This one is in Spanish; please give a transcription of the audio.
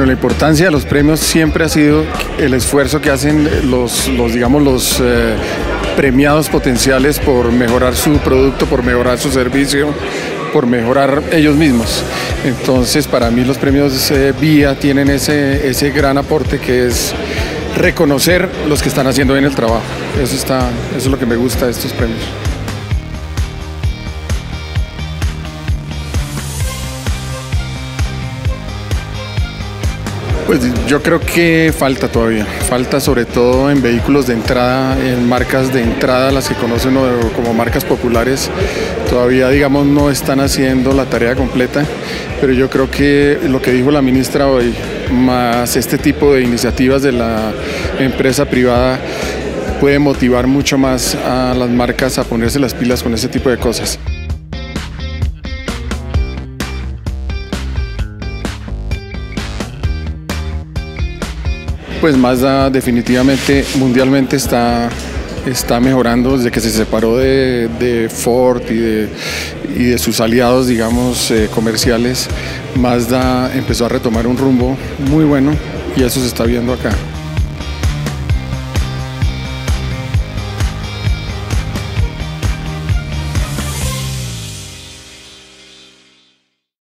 la importancia de los premios siempre ha sido el esfuerzo que hacen los, los digamos, los eh, premiados potenciales por mejorar su producto, por mejorar su servicio, por mejorar ellos mismos. Entonces, para mí los premios eh, VIA tienen ese, ese gran aporte que es reconocer los que están haciendo bien el trabajo. Eso, está, eso es lo que me gusta de estos premios. Pues yo creo que falta todavía, falta sobre todo en vehículos de entrada, en marcas de entrada, las que conocen como marcas populares, todavía digamos no están haciendo la tarea completa, pero yo creo que lo que dijo la ministra hoy, más este tipo de iniciativas de la empresa privada, puede motivar mucho más a las marcas a ponerse las pilas con ese tipo de cosas. Pues Mazda definitivamente mundialmente está, está mejorando desde que se separó de, Ford y de, sus aliados, digamos, eh, comerciales. Mazda empezó a retomar un rumbo muy bueno y eso se está viendo acá.